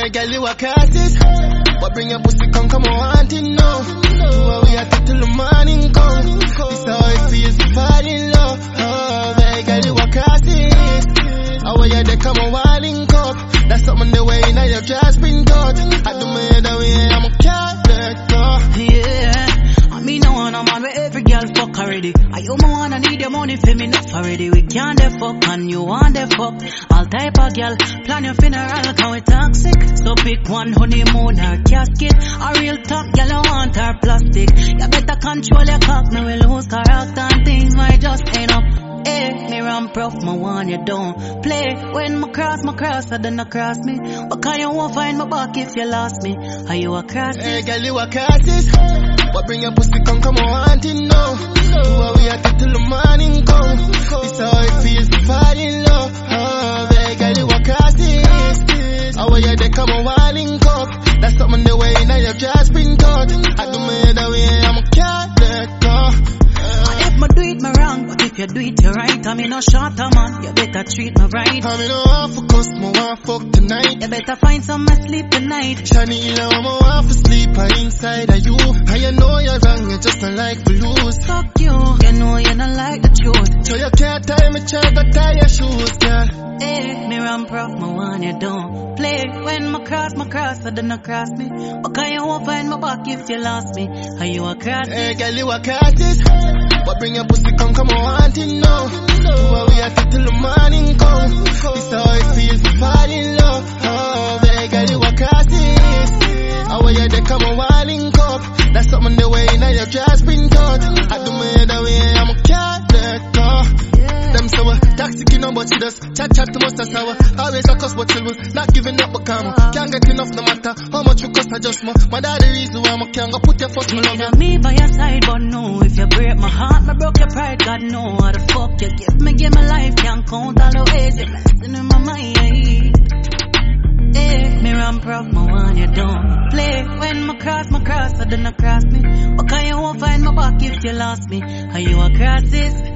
Hey, girl, you a crisis. But bring your pussy, come, come on, want it now. Do what we have to till the morning come. This how it feels to fall in love. Oh, hey, girl, you a crisis. How you they come on, wilding cup. That's something the way now you've just been taught. I do me I'm on with every girl fuck already. I you one, I need your money for me enough already. We can't the fuck and you want the fuck. All type of girl, plan your funeral, can we toxic? So pick one honeymoon or casket. A real talk, girl, I want her plastic. You better control your cock, me will lose character and things might just end up. Eh, me ramp rough, my one you don't play. When my cross, my cross, I don't cross me. But can you won't find my back if you lost me? Are you a cross? Hey, girl, you a crisis. But bring your pussy, come, come on, want it now. Do what we to till the morning come. This how it feels to fall in love. Oh, hey, girl, you a crisis. How you they come on, wilding cup. That's something the way now you've just been taught. I do me the way I'm a cat, let go. If me do it, me wrong. But if you do it, you're right. I mean, no shorter man. You better treat me right. I mean, no want for cuss, me want fuck tonight. You better find some sleep tonight. Shanila, I'm a want for sleep, I inside of you just don't like to lose. Fuck you. You know you don't like the truth. So you can't tie me, child, but tie your shoes, girl. Eh, me ramp rough, my one you don't play. When my cross, my cross, I don't cross me. But can you won't find my back if you lost me? Are you a cross? Hey, girl, you a crisis. But bring your pussy, come, come on, want it now. Do what we have to till the morning come. This how it feels come on, wilding. That's something the way now you've just been taught. I do me the way I'm a cat. Them sour, toxic in but she does Chat chat to most a sour Always a cuss but with Not giving up but calm Can't get enough no matter How much you cost I just more My daddy reason why I'm a can't go put your first me love Now me by your side, but no, if you break my heart, me broke your pride, God know how the fuck you give me, give me life, can't count all the ways messing in my mind. Eh, me ramp rough, my one you don't play. Cross, I don't cross me. But can you won't find my back if you lost me? Are you a crisis?